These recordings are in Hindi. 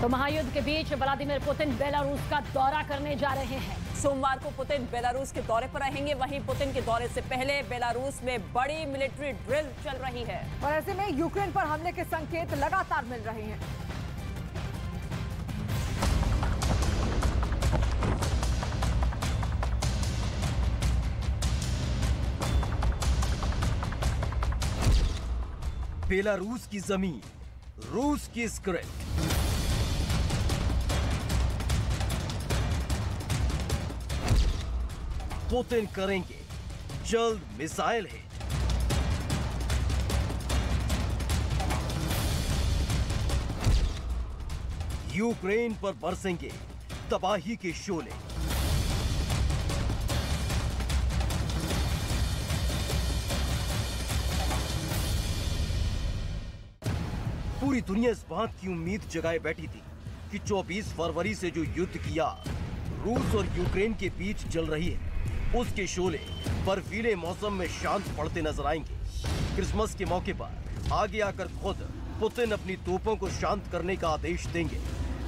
तो महायुद्ध के बीच व्लादिमीर पुतिन बेलारूस का दौरा करने जा रहे हैं। सोमवार को पुतिन बेलारूस के दौरे पर रहेंगे। वहीं पुतिन के दौरे से पहले बेलारूस में बड़ी मिलिट्री ड्रिल चल रही है। और ऐसे में यूक्रेन पर हमले के संकेत लगातार मिल रहे हैं। बेलारूस की ज़मीन रूस की स्क्रिप्ट। पुतिन करेंगे। जल्द मिसाइल है। यूक्रेन पर बरसेंगे तबाही के शोले। पूरी दुनिया इस बात की उम्मीद जगाए बैठी थी कि 24 फरवरी से जो युद्ध किया, रूस और यूक्रेन के बीच चल रही है। उसके शोले बर्फीले मौसम में शांत पड़ते नज़र आएँगे। क्रिसमस के मौके पर आगे आकर खुद पुतिन अपनी तोपों को शांत करने का आदेश देंगे।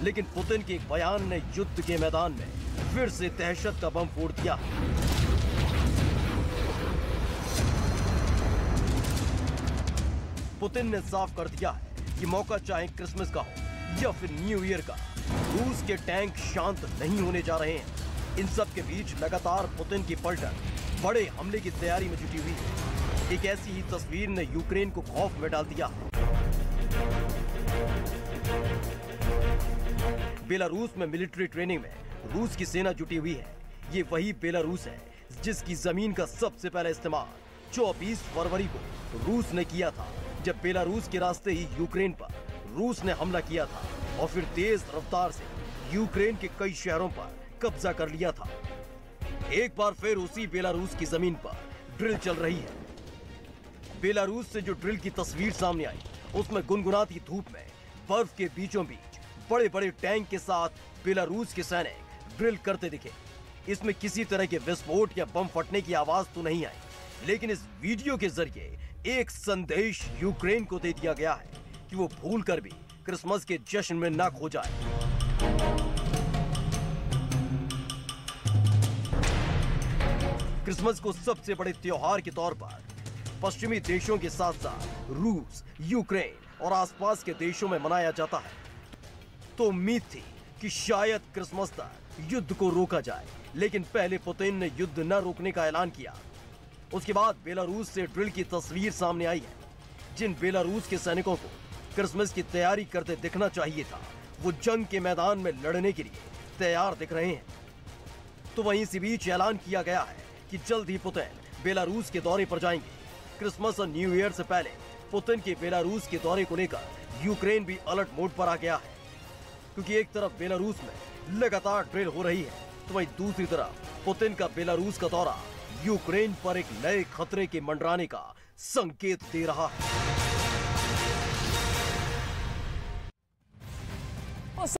लेकिन पुतिन के एक बयान ने युद्ध के मैदान में फिर से दहशत का बम फोड़ दिया। पुतिन ने साफ़ कर दिया है कि मौका चाहे क्रिसमस का हो या फिर न्यू ईयर का, रूस के टैंक शांत नहीं होने जा रहे हैं। इन सब के बीच लगातार पुतिन की पलटन, बड़े हमले की तैयारी में जुटी हुई है। एक ऐसी ही तस्वीर ने यूक्रेन को खौफ में डाल दिया। बेलारूस में मिलिट्री ट्रेनिंग में रूस की सेना जुटी हुई है। ये वही बेलारूस है, जिसकी ज़मीन का सबसे पहला इस्तेमाल 24 फरवरी को रूस ने किया था, जब बेलारूस के रास्ते ही यूक्रेन पर रूस ने हमला किया था और फिर तेज रफ्तार से यूक्रेन के कई शहरों पर कब्जा कर लिया था। एक बार फिर उसी बेलारूस की ज़मीन पर ड्रिल चल रही है। बेलारूस से जो ड्रिल की तस्वीर सामने आई, उसमें गुनगुनाती धूप में बर्फ़ के बीचों बीच बड़े बड़े टैंक के साथ बेलारूस के सैनिक ड्रिल करते दिखे। इसमें किसी तरह के विस्फोट या बम फटने की आवाज़ तो नहीं आई, लेकिन इस वीडियो के ज़रिए एक संदेश यूक्रेन को दे दिया गया है कि वो भूल कर भी क्रिसमस के जश्न में न खो जाए। क्रिसमस को सबसे बड़े त्योहार के तौर पर पश्चिमी देशों के साथ साथ रूस, यूक्रेन और आसपास के देशों में मनाया जाता है। तो उम्मीद थी कि शायद क्रिसमस तक युद्ध को रोका जाए, लेकिन पहले पुतिन ने युद्ध न रोकने का ऐलान किया। उसके बाद बेलारूस से ड्रिल की तस्वीर सामने आई है। जिन बेलारूस के सैनिकों को क्रिसमस की तैयारी करते दिखना चाहिए था, वो जंग के मैदान में लड़ने के लिए तैयार दिख रहे हैं। तो वहीं इसी बीच ऐलान किया गया है कि जल्द ही पुतिन बेलारूस के दौरे पर जाएँगे। क्रिसमस और न्यू ईयर से पहले पुतिन के बेलारूस के दौरे को लेकर यूक्रेन भी अलर्ट मोड पर आ गया है। क्योंकि एक तरफ़ बेलारूस में लगातार ड्रिल हो रही है तो वही दूसरी तरफ़ पुतिन का बेलारूस का दौरा यूक्रेन पर एक नए खतरे के मंडराने का संकेत दे रहा है।